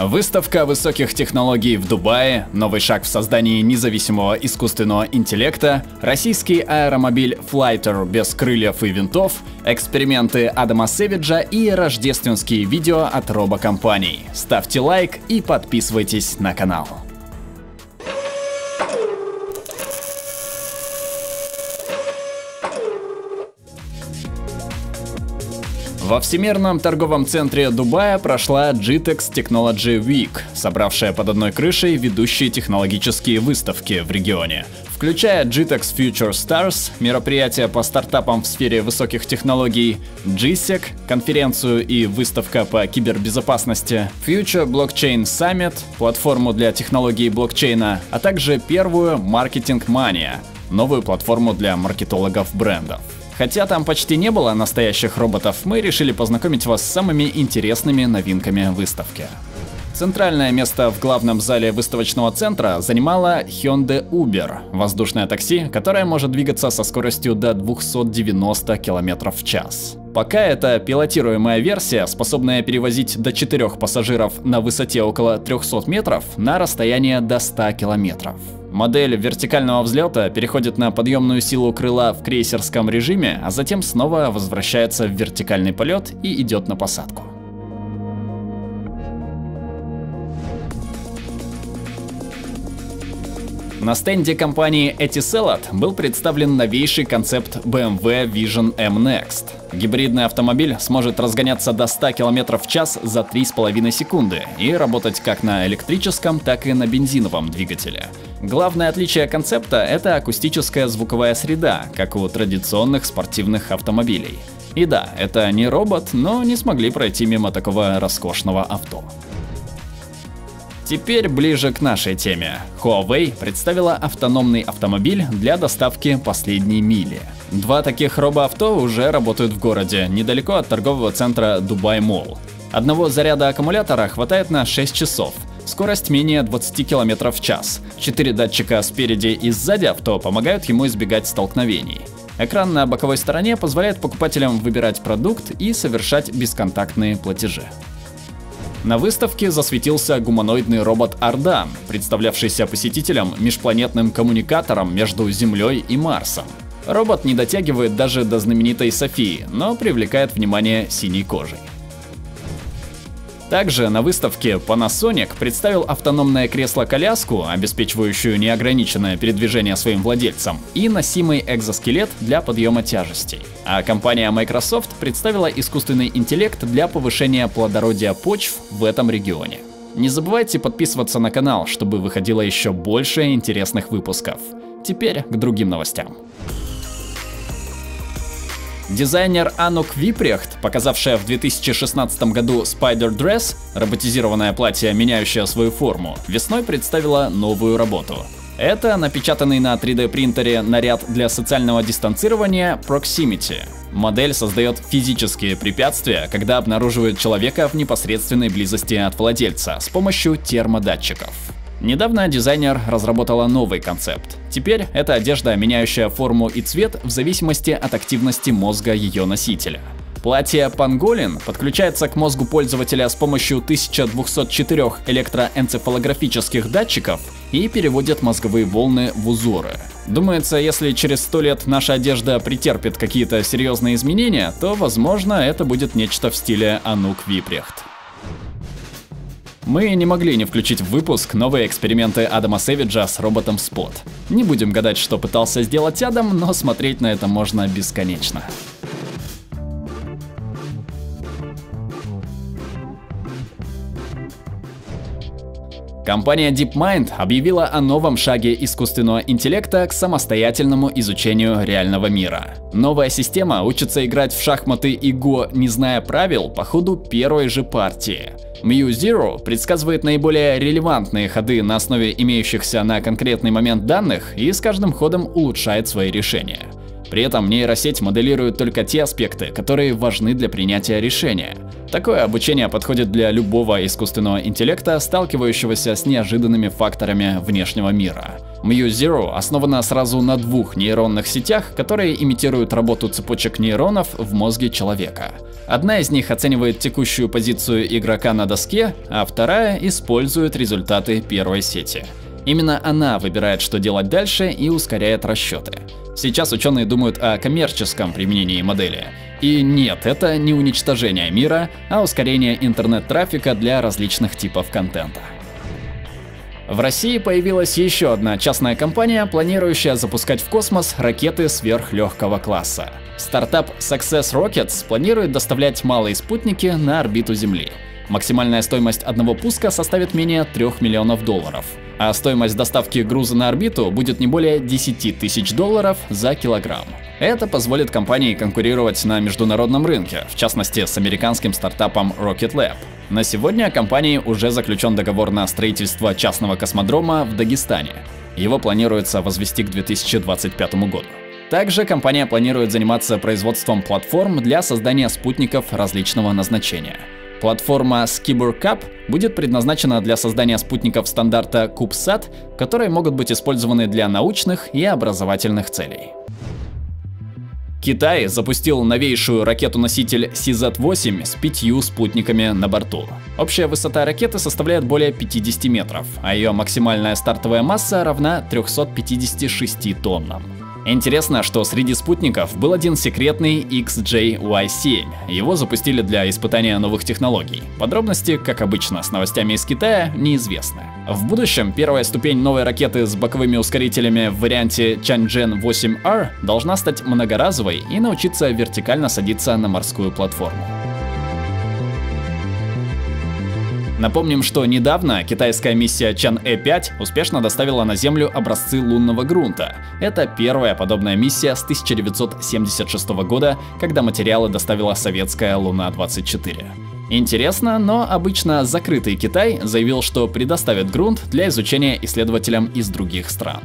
Выставка высоких технологий в Дубае, новый шаг в создании независимого искусственного интеллекта, российский аэромобиль Flighter без крыльев и винтов, эксперименты Адама Севиджа и рождественские видео от робокомпаний. Ставьте лайк и подписывайтесь на канал. Во Всемирном торговом центре Дубая прошла GTEX Technology Week, собравшая под одной крышей ведущие технологические выставки в регионе, включая GTEX Future Stars, мероприятие по стартапам в сфере высоких технологий, GSEC, конференцию и выставка по кибербезопасности, Future Blockchain Summit, платформу для технологий блокчейна, а также первую Marketing Mania, новую платформу для маркетологов брендов. Хотя там почти не было настоящих роботов, мы решили познакомить вас с самыми интересными новинками выставки. Центральное место в главном зале выставочного центра занимала Hyundai Uber, воздушное такси, которое может двигаться со скоростью до 290 км в час. Пока это пилотируемая версия, способная перевозить до 4 пассажиров на высоте около 300 метров на расстояние до 100 километров. Модель вертикального взлета переходит на подъемную силу крыла в крейсерском режиме, а затем снова возвращается в вертикальный полет и идет на посадку. На стенде компании Etisalat был представлен новейший концепт BMW Vision M Next. Гибридный автомобиль сможет разгоняться до 100 км в час за 3,5 секунды и работать как на электрическом, так и на бензиновом двигателе. Главное отличие концепта — это акустическая звуковая среда, как у традиционных спортивных автомобилей. И да, это не робот, но не смогли пройти мимо такого роскошного авто. Теперь ближе к нашей теме. Huawei представила автономный автомобиль для доставки последней мили. Два таких робоавто уже работают в городе, недалеко от торгового центра Дубай Молл. Одного заряда аккумулятора хватает на 6 часов. Скорость менее 20 км в час. Четыре датчика спереди и сзади авто помогают ему избегать столкновений. Экран на боковой стороне позволяет покупателям выбирать продукт и совершать бесконтактные платежи. На выставке засветился гуманоидный робот Ардан, представлявшийся посетителям межпланетным коммуникатором между Землей и Марсом. Робот не дотягивает даже до знаменитой Софии, но привлекает внимание синей кожей. Также на выставке Panasonic представил автономное кресло-коляску, обеспечивающую неограниченное передвижение своим владельцам, и носимый экзоскелет для подъема тяжестей. А компания Microsoft представила искусственный интеллект для повышения плодородия почв в этом регионе. Не забывайте подписываться на канал, чтобы выходило еще больше интересных выпусков. Теперь к другим новостям. Дизайнер Анук Випрехт, показавшая в 2016 году Spider Dress, роботизированное платье, меняющее свою форму, весной представила новую работу. Это напечатанный на 3D принтере наряд для социального дистанцирования Proximity. Модель создает физические препятствия, когда обнаруживает человека в непосредственной близости от владельца с помощью термодатчиков. Недавно дизайнер разработала новый концепт. Теперь это одежда, меняющая форму и цвет в зависимости от активности мозга ее носителя. Платье Панголин подключается к мозгу пользователя с помощью 1204 электроэнцефалографических датчиков и переводит мозговые волны в узоры. Думается, если через 100 лет наша одежда претерпит какие-то серьезные изменения, то, возможно, это будет нечто в стиле Анук Випрехт. Мы не могли не включить в выпуск новые эксперименты Адама Сэвиджа с роботом Спот. Не будем гадать, что пытался сделать Адам, но смотреть на это можно бесконечно. Компания DeepMind объявила о новом шаге искусственного интеллекта к самостоятельному изучению реального мира. Новая система учится играть в шахматы и го, не зная правил, по ходу первой же партии. MuZero предсказывает наиболее релевантные ходы на основе имеющихся на конкретный момент данных и с каждым ходом улучшает свои решения. При этом нейросеть моделирует только те аспекты, которые важны для принятия решения. Такое обучение подходит для любого искусственного интеллекта, сталкивающегося с неожиданными факторами внешнего мира. MuZero основана сразу на двух нейронных сетях, которые имитируют работу цепочек нейронов в мозге человека. Одна из них оценивает текущую позицию игрока на доске, а вторая использует результаты первой сети. Именно она выбирает, что делать дальше и ускоряет расчеты. Сейчас ученые думают о коммерческом применении модели. И нет, это не уничтожение мира, а ускорение интернет-трафика для различных типов контента. В России появилась еще одна частная компания, планирующая запускать в космос ракеты сверхлегкого класса. Стартап Success Rockets планирует доставлять малые спутники на орбиту Земли. Максимальная стоимость одного пуска составит менее 3 миллионов долларов, а стоимость доставки груза на орбиту будет не более 10 тысяч долларов за килограмм. Это позволит компании конкурировать на международном рынке, в частности с американским стартапом Rocket Lab. На сегодня компании уже заключен договор на строительство частного космодрома в Дагестане. Его планируется возвести к 2025 году. Также компания планирует заниматься производством платформ для создания спутников различного назначения. Платформа Skibber Cup будет предназначена для создания спутников стандарта CubeSat, которые могут быть использованы для научных и образовательных целей. Китай запустил новейшую ракету-носитель CZ-8 с пятью спутниками на борту. Общая высота ракеты составляет более 50 метров, а ее максимальная стартовая масса равна 356 тоннам. Интересно, что среди спутников был один секретный XJY-7. Его запустили для испытания новых технологий. Подробности, как обычно, с новостями из Китая неизвестны. В будущем первая ступень новой ракеты с боковыми ускорителями в варианте Chang'e 8R должна стать многоразовой и научиться вертикально садиться на морскую платформу. Напомним, что недавно китайская миссия Чан-Э-5 успешно доставила на Землю образцы лунного грунта. Это первая подобная миссия с 1976 года, когда материалы доставила советская Луна-24. Интересно, но обычно закрытый Китай заявил, что предоставит грунт для изучения исследователям из других стран.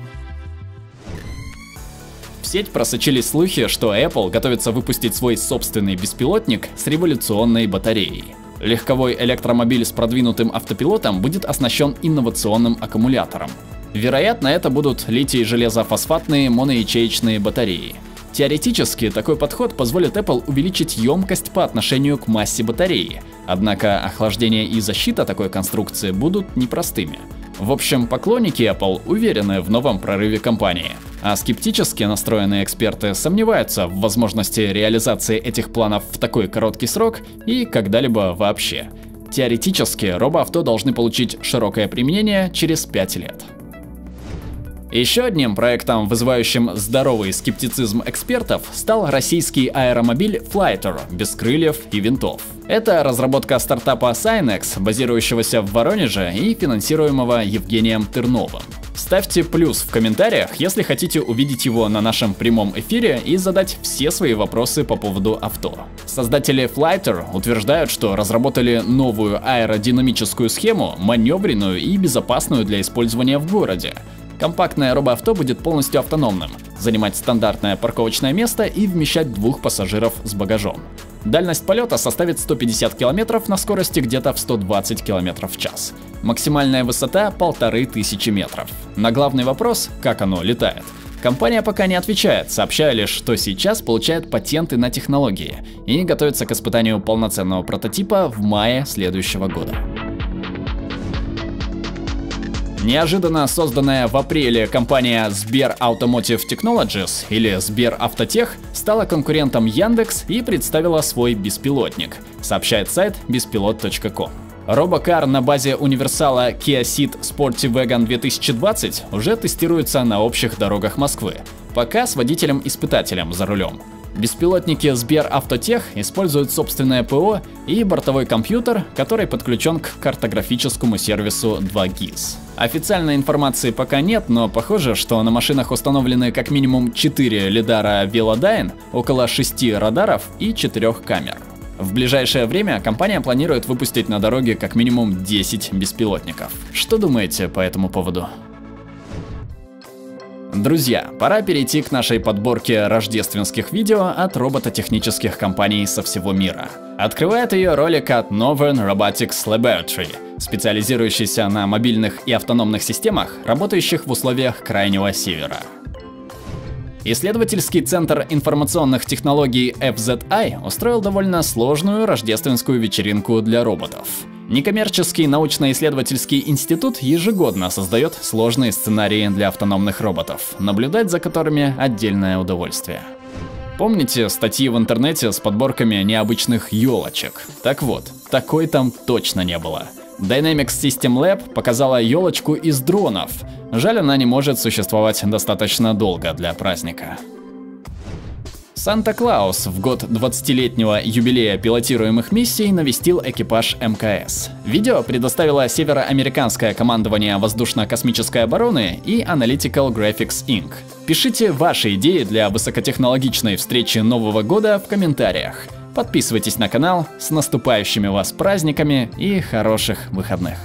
В сеть просочились слухи, что Apple готовится выпустить свой собственный беспилотник с революционной батареей. Легковой электромобиль с продвинутым автопилотом будет оснащен инновационным аккумулятором. Вероятно, это будут литий-железофосфатные моноячеечные батареи. Теоретически, такой подход позволит Apple увеличить емкость по отношению к массе батареи, однако охлаждение и защита такой конструкции будут непростыми. В общем, поклонники Apple уверены в новом прорыве компании, а скептически настроенные эксперты сомневаются в возможности реализации этих планов в такой короткий срок и когда-либо вообще. Теоретически, робоавто должны получить широкое применение через 5 лет. Еще одним проектом, вызывающим здоровый скептицизм экспертов, стал российский аэромобиль Flighter без крыльев и винтов. Это разработка стартапа Synex, базирующегося в Воронеже и финансируемого Евгением Тырновым. Ставьте плюс в комментариях, если хотите увидеть его на нашем прямом эфире и задать все свои вопросы по поводу авто. Создатели Flighter утверждают, что разработали новую аэродинамическую схему, маневренную и безопасную для использования в городе. Компактное робоавто будет полностью автономным, занимать стандартное парковочное место и вмещать двух пассажиров с багажом. Дальность полета составит 150 км на скорости где-то в 120 км в час. Максимальная высота — 1500 метров. На главный вопрос, как оно летает, компания пока не отвечает, сообщая лишь, что сейчас получает патенты на технологии и готовится к испытанию полноценного прототипа в мае следующего года. Неожиданно созданная в апреле компания Сбер Automotive Technologies или Сбер Автотех стала конкурентом Яндекс и представила свой беспилотник, сообщает сайт беспилот.com. Робокар на базе универсала Kia Ceed Sporty 2020 уже тестируется на общих дорогах Москвы, пока с водителем-испытателем за рулем. Беспилотники Сбер Автотех используют собственное ПО и бортовой компьютер, который подключен к картографическому сервису 2GIS. Официальной информации пока нет, но похоже, что на машинах установлены как минимум 4 лидара Velodyne, около 6 радаров и 4 камер. В ближайшее время компания планирует выпустить на дороге как минимум 10 беспилотников. Что думаете по этому поводу? Друзья, пора перейти к нашей подборке рождественских видео от робототехнических компаний со всего мира. Открывает ее ролик от Northern Robotics Laboratory, специализирующийся на мобильных и автономных системах, работающих в условиях Крайнего Севера. Исследовательский центр информационных технологий FZI устроил довольно сложную рождественскую вечеринку для роботов. Некоммерческий научно-исследовательский институт ежегодно создает сложные сценарии для автономных роботов, наблюдать за которыми отдельное удовольствие. Помните статьи в интернете с подборками необычных елочек? Так вот, такой там точно не было. Dynamics System Lab показала елочку из дронов. Жаль, она не может существовать достаточно долго для праздника. Санта-Клаус в год 20-летнего юбилея пилотируемых миссий навестил экипаж МКС. Видео предоставило североамериканское командование воздушно-космической обороны и Analytical Graphics Inc. Пишите ваши идеи для высокотехнологичной встречи Нового года в комментариях. Подписывайтесь на канал, с наступающими вас праздниками и хороших выходных.